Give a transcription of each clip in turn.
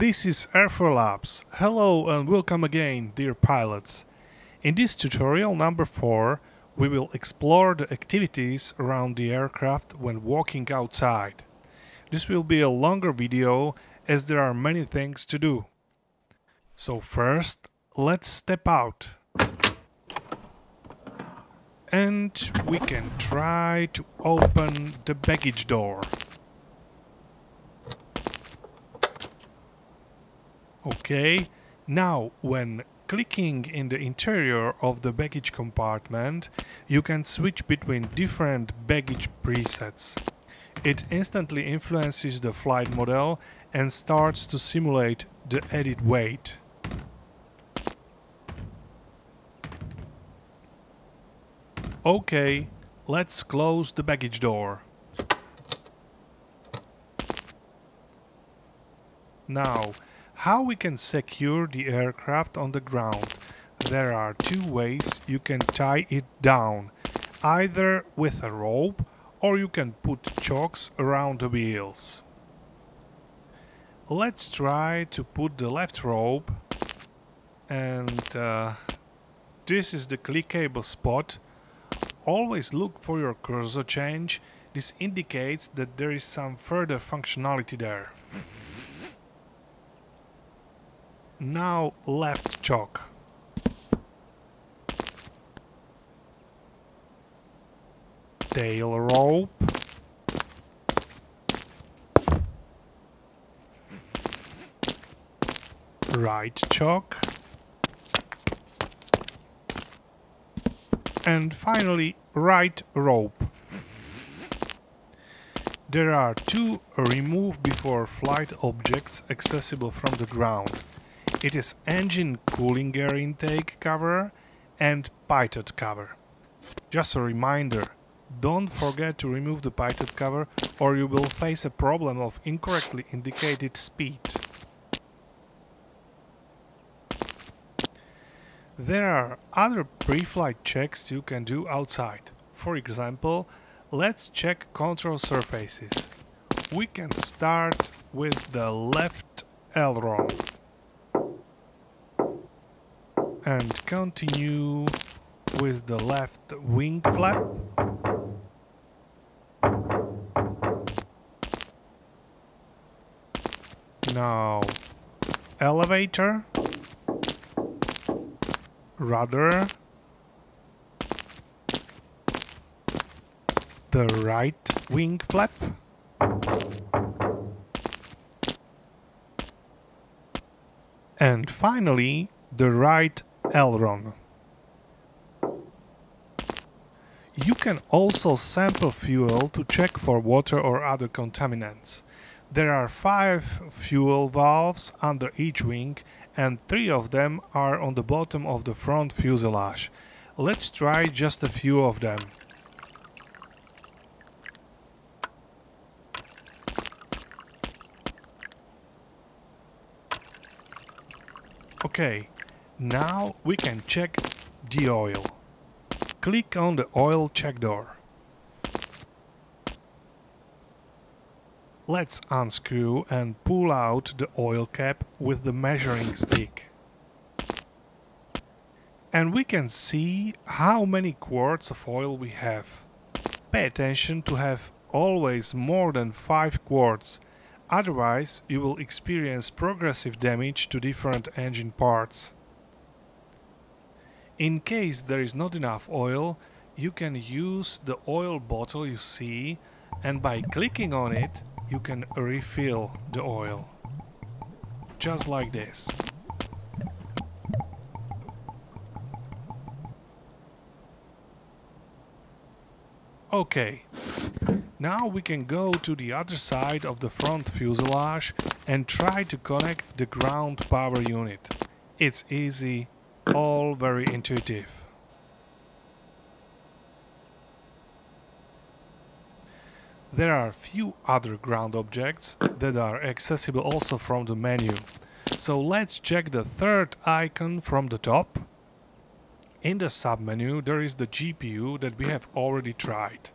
This is Airfoillabs. Hello and welcome again, dear pilots. In this tutorial number 4, we will explore the activities around the aircraft when walking outside. This will be a longer video as there are many things to do. So first, let's step out. And we can try to open the baggage door. Okay, now when clicking in the interior of the baggage compartment, you can switch between different baggage presets. It instantly influences the flight model and starts to simulate the added weight. Okay, let's close the baggage door. Now, how we can secure the aircraft on the ground? There are two ways you can tie it down, either with a rope or you can put chocks around the wheels. Let's try to put the left rope and uh, this is the clickable spot. Always look for your cursor change. This indicates that there is some further functionality there. Now left chock. Tail rope. Right chock. And finally right rope. There are two remove before flight objects accessible from the ground. It is engine cooling air intake cover and pitot cover. Just a reminder, don't forget to remove the pitot cover or you will face a problem of incorrectly indicated speed. There are other pre-flight checks you can do outside. For example, let's check control surfaces. We can start with the left aileron and continue with the left wing flap. Now elevator, rudder, the right wing flap, and finally the right aileron. You can also sample fuel to check for water or other contaminants. There are five fuel valves under each wing and three of them are on the bottom of the front fuselage. Let's try just a few of them. Okay, now we can check the oil. Click on the oil check door. Let's unscrew and pull out the oil cap with the measuring stick. And we can see how many quarts of oil we have. Pay attention to have always more than 5 quarts, otherwise you will experience progressive damage to different engine parts. In case there is not enough oil, you can use the oil bottle you see and by clicking on it, you can refill the oil. Just like this. Okay, now we can go to the other side of the front fuselage and try to connect the ground power unit. It's easy all very intuitive. There are few other ground objects that are accessible also from the menu. So let's check the third icon from the top. In the submenu there is the GPU that we have already tried.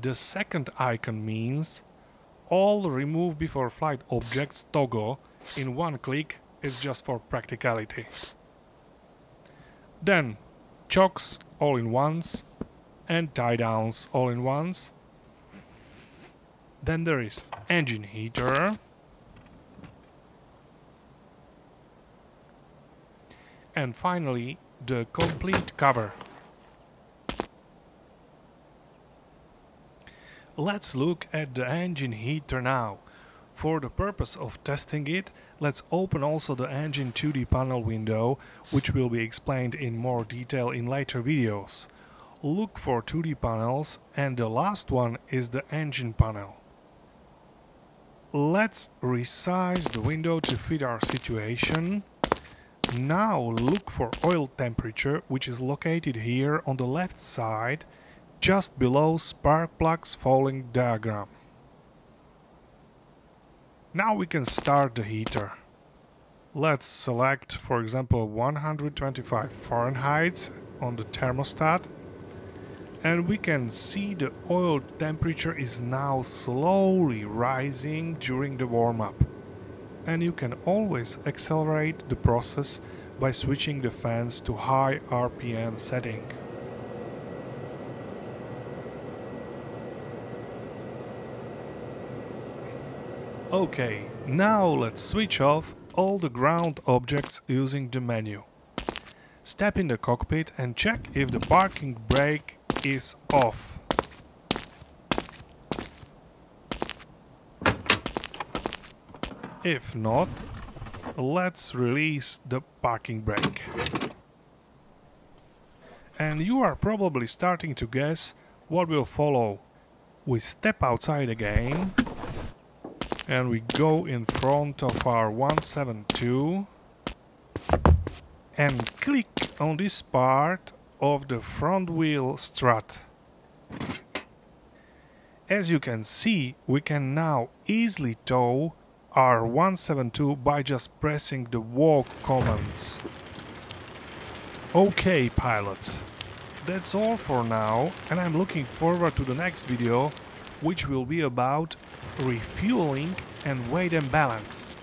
The second icon means all remove before flight objects toggle in one click is just for practicality. Then chocks all in ones and tie downs all in ones. Then there is engine heater. And finally the complete cover. Let's look at the engine heater now. For the purpose of testing it, let's open also the engine 2D panel window, which will be explained in more detail in later videos. Look for 2D panels and the last one is the engine panel. Let's resize the window to fit our situation. Now look for oil temperature, which is located here on the left side just below spark plugs fouling diagram. Now we can start the heater. Let's select for example 125 Fahrenheit on the thermostat and we can see the oil temperature is now slowly rising during the warm-up. And you can always accelerate the process by switching the fans to high RPM setting. Okay, now let's switch off all the ground objects using the menu. Step in the cockpit and check if the parking brake is off. If not, let's release the parking brake. And you are probably starting to guess what will follow. We step outside again and we go in front of our 172 and click on this part of the front wheel strut. As you can see, we can now easily tow our 172 by just pressing the walk commands. Okay pilots, that's all for now and I'm looking forward to the next video which will be about refueling and weight and balance.